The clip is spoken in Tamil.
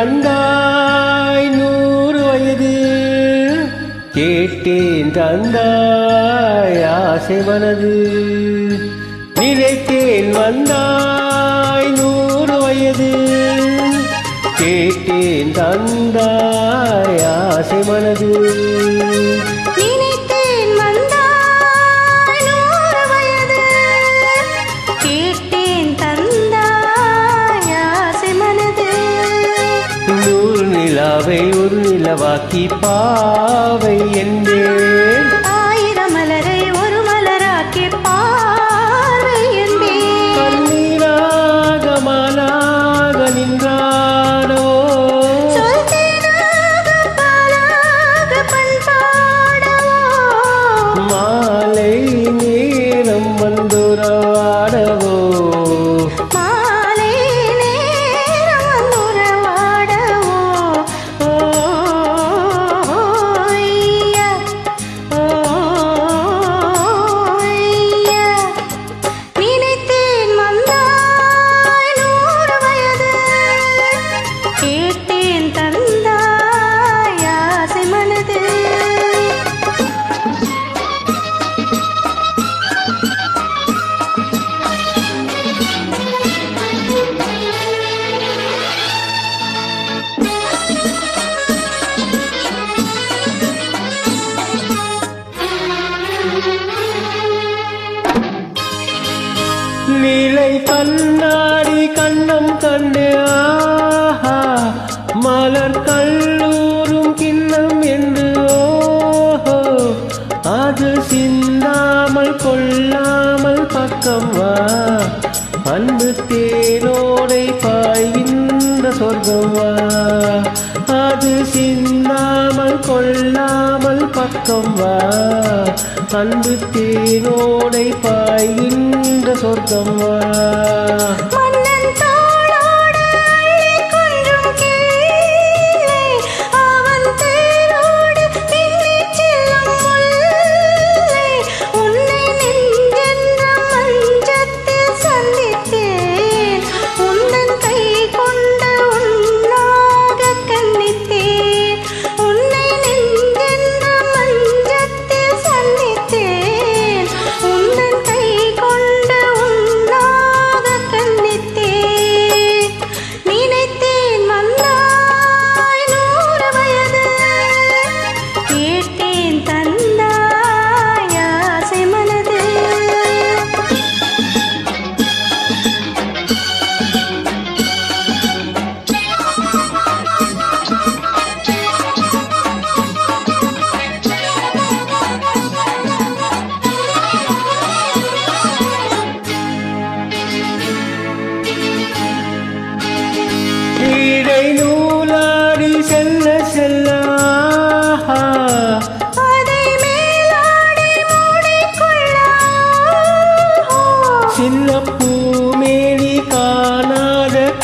தந்தாய் நூறு வயது. கேட்டேன் தந்தாய் ஆசை மனது. நினைத்தேன் வந்தாய் நூறு வயது. கேட்டேன் தந்தாய் ஆசை மனது. நிலாவை ஒரு நிலவாக்கி பாவை என்றே. பக்கம் வா அன்பு தேனோடை பாய்விந்த சொர்க்கம் வா அது சிந்தாமல் கொள்ளாமல் பக்கம் வா அன்பு தேனோடை பாய்கின்ற சொர்க்கம் வா